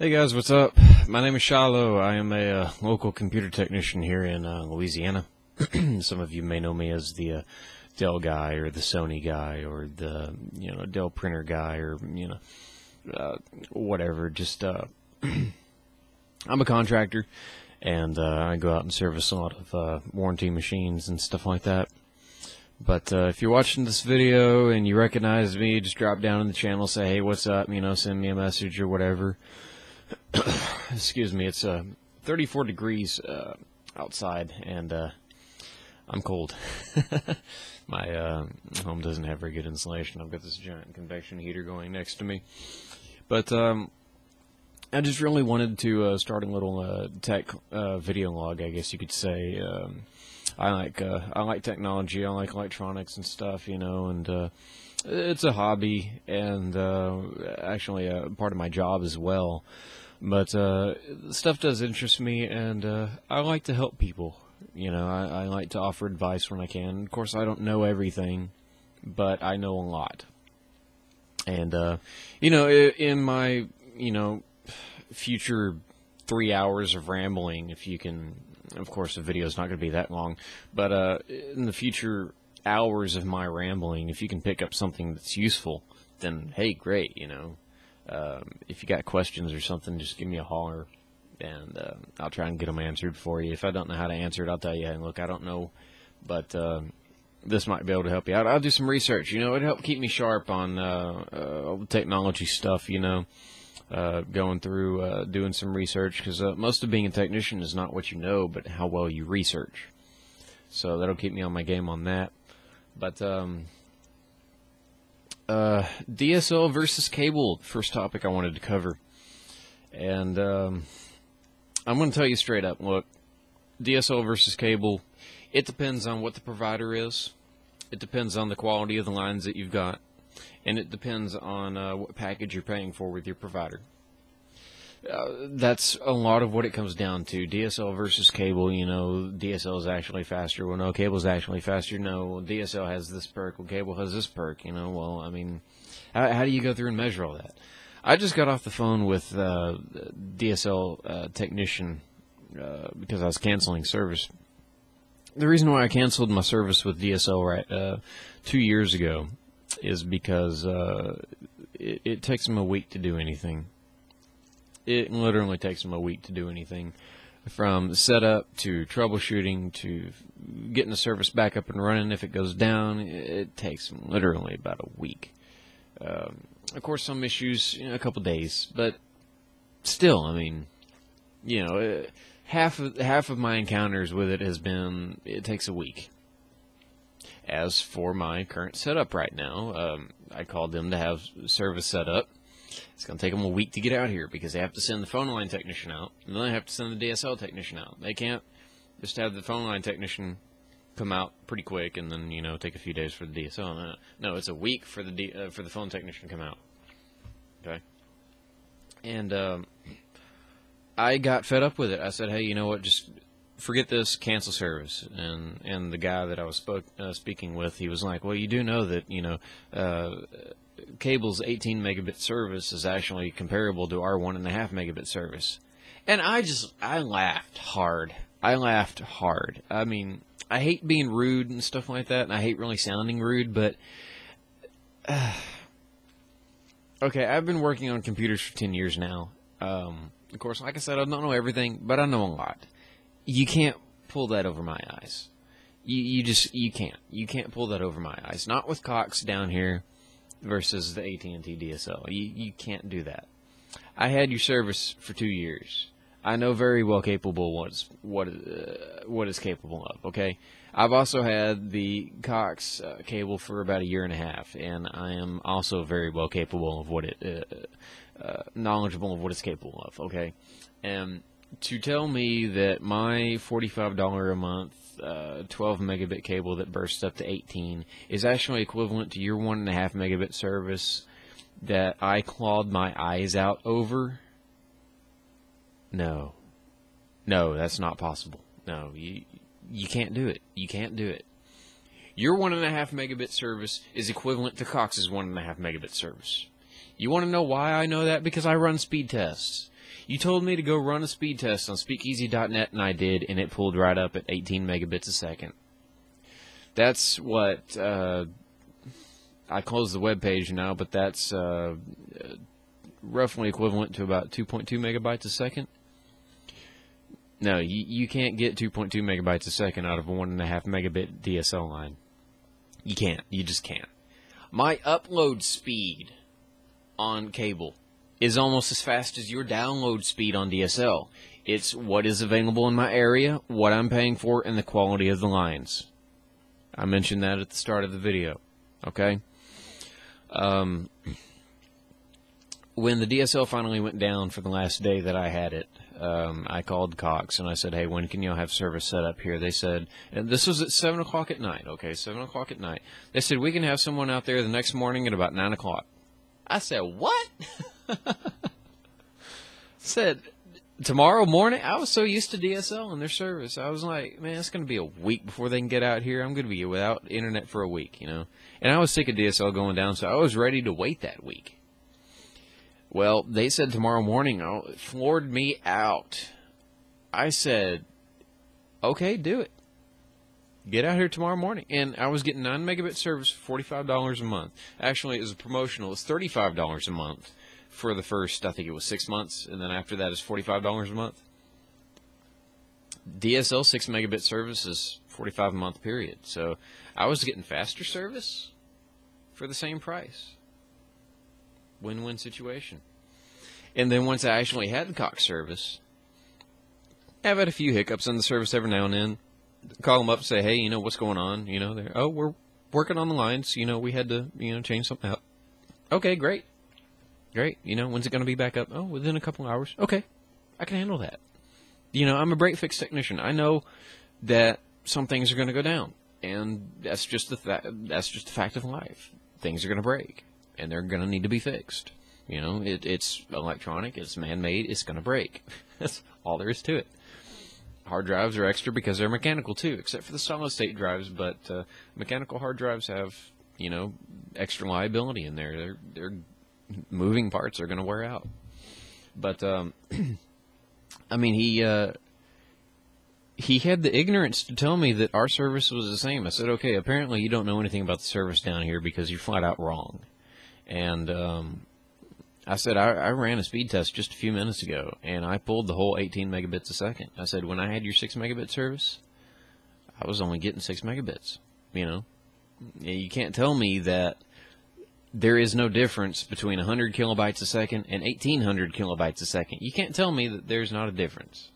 Hey guys, what's up? My name is Shiloh. I am a uh, local computer technician here in uh, Louisiana. Some of you may know me as the uh, Dell guy or the Sony guy or the you know Dell printer guy or you know uh, whatever. Just uh, I'm a contractor and uh, I go out and service a lot of warranty machines and stuff like that. But uh, if you're watching this video and you recognize me, just drop down in the channel, say, hey, what's up? You know, send me a message or whatever. Excuse me, it's uh, 34 degrees uh, outside, and uh, I'm cold. My uh, home doesn't have very good insulation. I've got this giant convection heater going next to me. But um, I just really wanted to uh, start a little uh, tech uh, video log, I guess you could say. Um, I like uh, I like technology. I like electronics and stuff, you know, and uh, it's a hobby and uh, actually a part of my job as well. But uh, stuff does interest me, and uh, I like to help people. You know, I, I like to offer advice when I can. Of course, I don't know everything, but I know a lot. And uh, you know, in my you know future three hours of rambling, if you can of course, the video is not going to be that long, but uh, in the future hours of my rambling, if you can pick up something that's useful, then hey, great, you know. Um, if you got questions or something, just give me a holler, and uh, I'll try and get them answered for you. If I don't know how to answer it, I'll tell you. Hey, look, I don't know, but uh, this might be able to help you out. I'll do some research. You know, it'll help keep me sharp on uh, uh, all the technology stuff. You know uh, going through uh, doing some research because uh, most of being a technician is not what you know, but how well you research. So that'll keep me on my game on that. But um, uh, DSL versus cable, first topic I wanted to cover, and um, I'm going to tell you straight up. Look, DSL versus cable, it depends on what the provider is. It depends on the quality of the lines that you've got and it depends on uh, what package you're paying for with your provider. Uh, that's a lot of what it comes down to. DSL versus cable, you know, DSL is actually faster. Well, no, cable is actually faster. No, DSL has this perk. Well, cable has this perk. You know, well, I mean, how, how do you go through and measure all that? I just got off the phone with uh, DSL uh, technician uh, because I was canceling service. The reason why I canceled my service with DSL right uh, two years ago is because uh, it, it takes them a week to do anything. It literally takes them a week to do anything from setup to troubleshooting to getting the service back up and running if it goes down. It takes them literally about a week. Um, of course, some issues, you know, a couple days, but still, I mean, you know, uh, half of half of my encounters with it has been it takes a week. As for my current setup right now, um, I called them to have service set up. It's going to take them a week to get out here because they have to send the phone line technician out, and then they have to send the DSL technician out. They can't just have the phone line technician come out pretty quick and then you know take a few days for the DSL. No, it's a week for the D, uh, for the phone technician to come out. Okay, and um, I got fed up with it. I said, hey, you know what? Just forget this, cancel service. And and the guy that I was spoke, uh, speaking with, he was like, well, you do know that you know, uh, cable's 18 megabit service is actually comparable to our one and a half megabit service. And I just I laughed hard. I laughed hard. I mean, I hate being rude and stuff like that, and I hate really sounding rude, but. Uh, okay, I've been working on computers for 10 years now. Um, of course, like I said, I don't know everything, but I know a lot you can't pull that over my eyes. You you just you can't. You can't pull that over my eyes. Not with Cox down here versus the AT&T DSL. You you can't do that. I had your service for 2 years. I know very well capable what's what uh, what is capable of, okay? I've also had the Cox uh, cable for about a year and a half and I am also very well capable of what it uh, uh knowledgeable of what it's capable of, okay? And to tell me that my $45 a month uh, 12 megabit cable that bursts up to 18 is actually equivalent to your one and a half megabit service that I clawed my eyes out over? No. No, that's not possible. No, you you can't do it. You can't do it. Your one and a half megabit service is equivalent to Cox's one and a half megabit service. You want to know why I know that? Because I run speed tests. You told me to go run a speed test on speakeasy.net, and I did, and it pulled right up at 18 megabits a second. That's what uh, I closed the web page now, but that's uh, roughly equivalent to about 2.2 megabytes a second. No, you, you can't get 2.2 megabytes a second out of a 1.5 megabit DSL line. You can't. You just can't. My upload speed on cable is almost as fast as your download speed on DSL. It's what is available in my area, what I'm paying for, and the quality of the lines. I mentioned that at the start of the video. Okay? Um, when the DSL finally went down for the last day that I had it, um, I called Cox and I said, "Hey, when can y'all have service set up here?" They said, and this was at seven o'clock at night. Okay, seven o'clock at night. They said we can have someone out there the next morning at about nine o'clock. I said, "What?" said tomorrow morning. I was so used to DSL and their service. I was like, man, it's going to be a week before they can get out here. I'm going to be without internet for a week, you know. And I was sick of DSL going down, so I was ready to wait that week. Well, they said tomorrow morning. Oh, it floored me out. I said, okay, do it. Get out here tomorrow morning. And I was getting 9 megabit service for $45 a month. Actually, it was a promotional. It's $35 a month for the first, I think it was six months. And then after that is $45 a month. DSL 6 megabit service is 45 a month period. So I was getting faster service for the same price win-win situation. And then once I actually had the Cox service, I've had a few hiccups in the service every now and then. Call them up, and say, hey, you know what's going on? You know, they're oh, we're working on the lines. You know, we had to you know change something out. Okay, great, great. You know, when's it going to be back up? Oh, within a couple hours. Okay, I can handle that. You know, I'm a break fix technician. I know that some things are going to go down, and that's just the that's just the fact of life. Things are going to break and they're going to need to be fixed. You know, it, it's electronic, it's man-made, it's going to break. That's all there is to it. Hard drives are extra because they're mechanical too, except for the solid-state drives. But uh, mechanical hard drives have, you know, extra liability in there. They're they're moving parts are going to wear out. But um, I mean, he uh, he had the ignorance to tell me that our service was the same. I said, okay, apparently you don't know anything about the service down here because you're flat out wrong. And um, I said, I, I, ran a speed test just a few minutes ago, and I pulled the whole 18 megabits a second. I said, when I had your 6 megabit service, I was only getting 6 megabits. You know, you can't tell me that there is no difference between 100 kilobytes a second and 1800 kilobytes a second. You can't tell me that there's not a difference.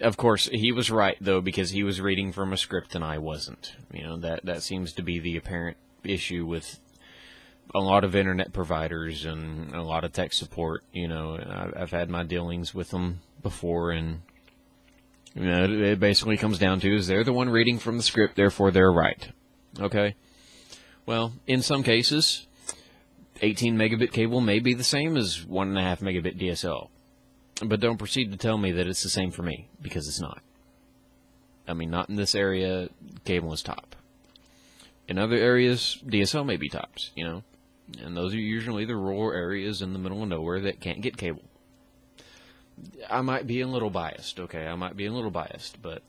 of course, he was right though because he was reading from a script and I wasn't. You know that that seems to be the apparent issue with a lot of internet providers and a lot of tech support. You know, I've had my dealings with them before, and you know, it basically comes down to is they're the one reading from the script, therefore they're right. Okay. Well, in some cases, 18 megabit cable may be the same as one and a half megabit DSL, but don't proceed to tell me that it's the same for me because it's not. I mean, not in this area. Cable is top. In other areas, DSL may be tops, you know, and those are usually the rural areas in the middle of nowhere that can't get cable. I might be a little biased, okay? I might be a little biased, but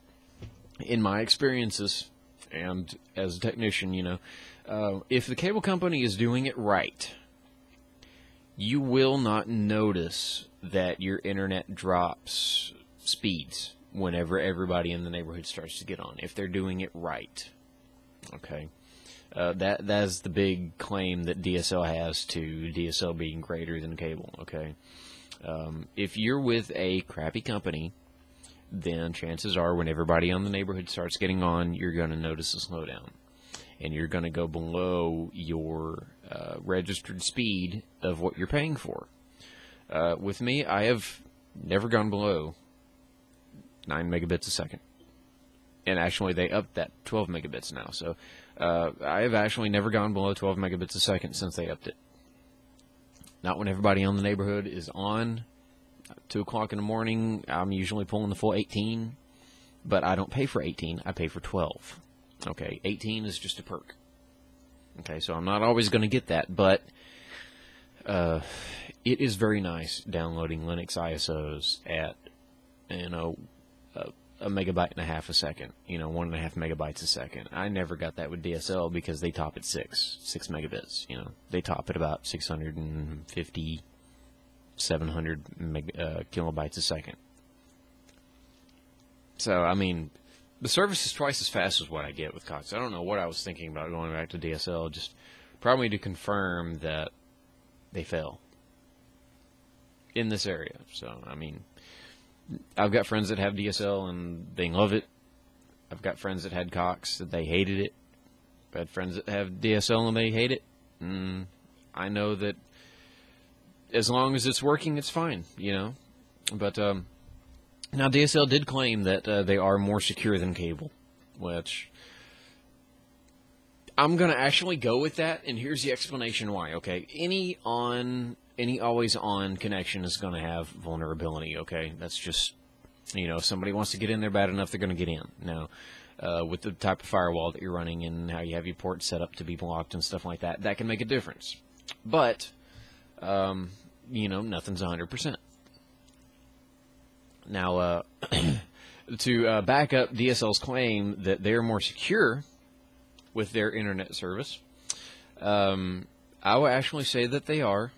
in my experiences and as a technician, you know, uh, if the cable company is doing it right, you will not notice that your internet drops speeds whenever everybody in the neighborhood starts to get on if they're doing it right. Okay. Uh, that that's the big claim that DSL has to DSL being greater than cable. Okay, um, if you're with a crappy company, then chances are when everybody on the neighborhood starts getting on, you're going to notice a slowdown, and you're going to go below your uh, registered speed of what you're paying for. Uh, with me, I have never gone below nine megabits a second, and actually they upped that 12 megabits now. So uh, I have actually never gone below 12 megabits a second since they upped it. Not when everybody in the neighborhood is on. 2 o'clock in the morning, I'm usually pulling the full 18, but I don't pay for 18, I pay for 12. Okay, 18 is just a perk. Okay, so I'm not always going to get that, but uh, it is very nice downloading Linux ISOs at you know a, a, megabyte and a half a second, you know one and a half megabytes a second. I never got that with DSL because they top at six six megabits. You know they top at about 650, 700 meg, uh, kilobytes a second. So I mean, the service is twice as fast as what I get with Cox. I don't know what I was thinking about going back to DSL. Just probably to confirm that they fail in this area. So, I mean, I've got friends that have DSL and they love it. I've got friends that had Cox that they hated it. I've had friends that have DSL and they hate it. Mm, I know that as long as it's working, it's fine, you know. But um, now DSL did claim that uh, they are more secure than cable, which I'm going to actually go with that, and here's the explanation why. Okay, any on any always on connection is going to have vulnerability. Okay, that's just you know if somebody wants to get in there bad enough, they're going to get in. Now, uh, with the type of firewall that you're running and how you have your ports set up to be blocked and stuff like that, that can make a difference. But um, you know, nothing's 100 percent. Now, uh, to uh, back up DSL's claim that they're more secure with their internet service. Um, I will actually say that they are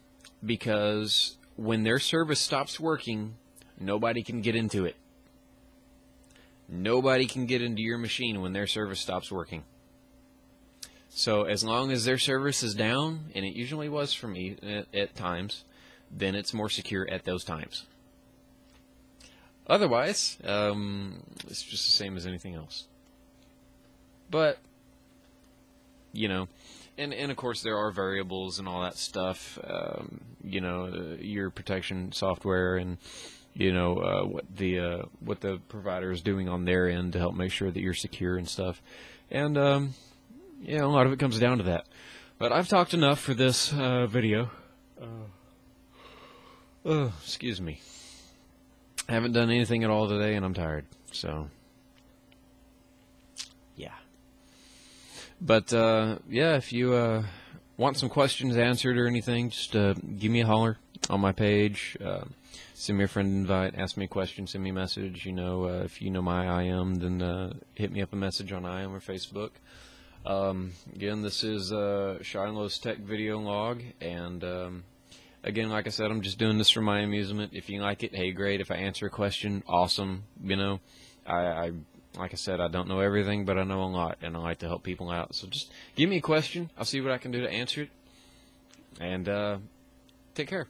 because when their service stops working, nobody can get into it. Nobody can get into your machine when their service stops working. So as long as their service is down, and it usually was for me at, at times, then it's more secure at those times. Otherwise, um, it's just the same as anything else. But you know, and and of course there are variables and all that stuff. Um, you know, uh, your protection software and you know uh, what the uh, what the provider is doing on their end to help make sure that you're secure and stuff. And um, yeah, a lot of it comes down to that. But I've talked enough for this uh, video. oh, excuse me. I haven't done anything at all today, and I'm tired. So. Yeah. But uh, yeah, if you uh, want some questions answered or anything, just uh, give me a holler on my page. Uh, send me a friend invite, ask me a question, send me a message. You know, uh, if you know my IM, then uh, hit me up a message on IM or Facebook. Um, again, this is uh, Shiloh's Tech Video Log, and um, again, like I said, I'm just doing this for my amusement. If you like it, hey, great. If I answer a question, awesome. You know, I, I like I said, I don't know everything, but I know a lot, and I like to help people out. So just give me a question. I'll see what I can do to answer it. And uh, take care.